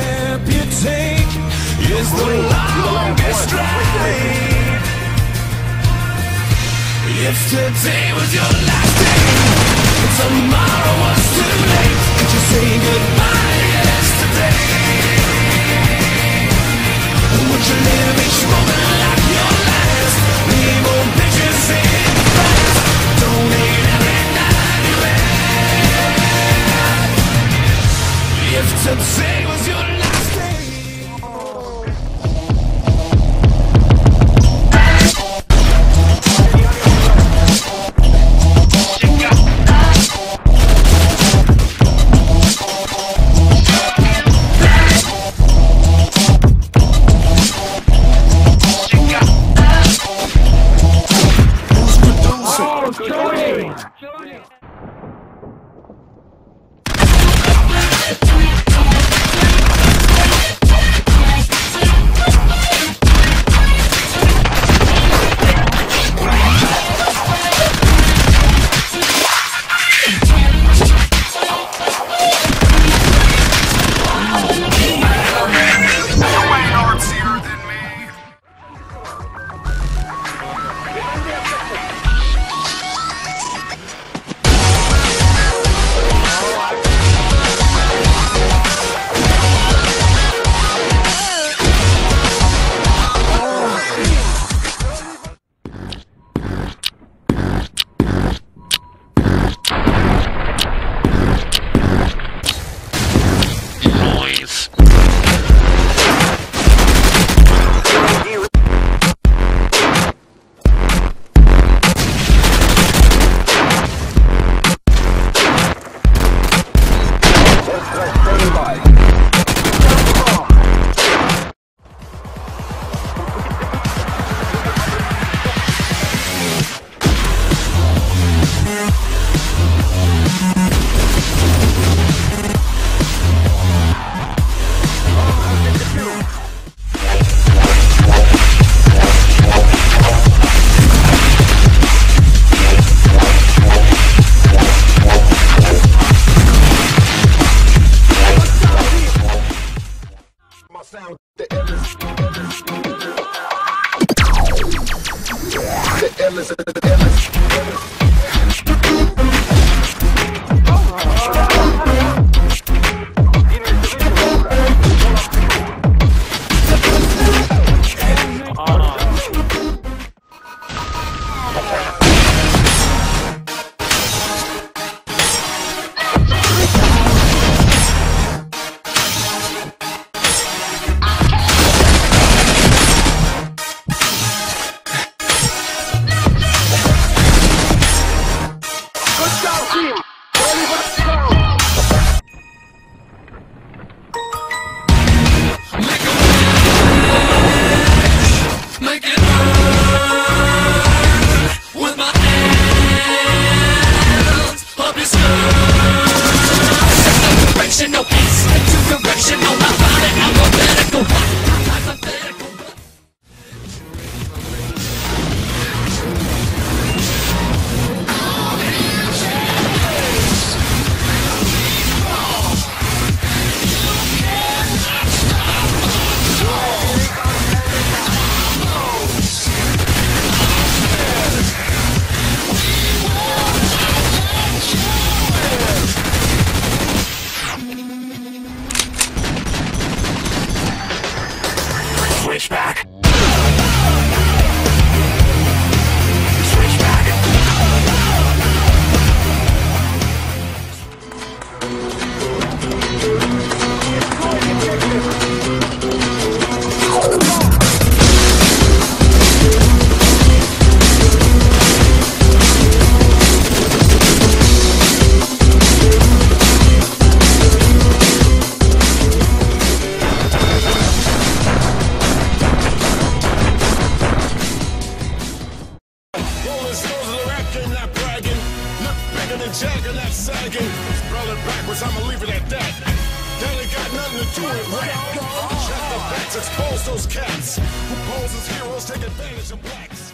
step is the longest ride. If today was your last day, and tomorrow was too late, could you say goodbye to yesterday? Would you live each moment like your last? Leave old pictures in the past. need every night you had. If today The illest, Make than Jagger, sagging. Spelling backwards, I'ma leave it at that. Ain't got nothing to do with rap. Check the facts, expose those cats who pose as heroes, take advantage of blacks.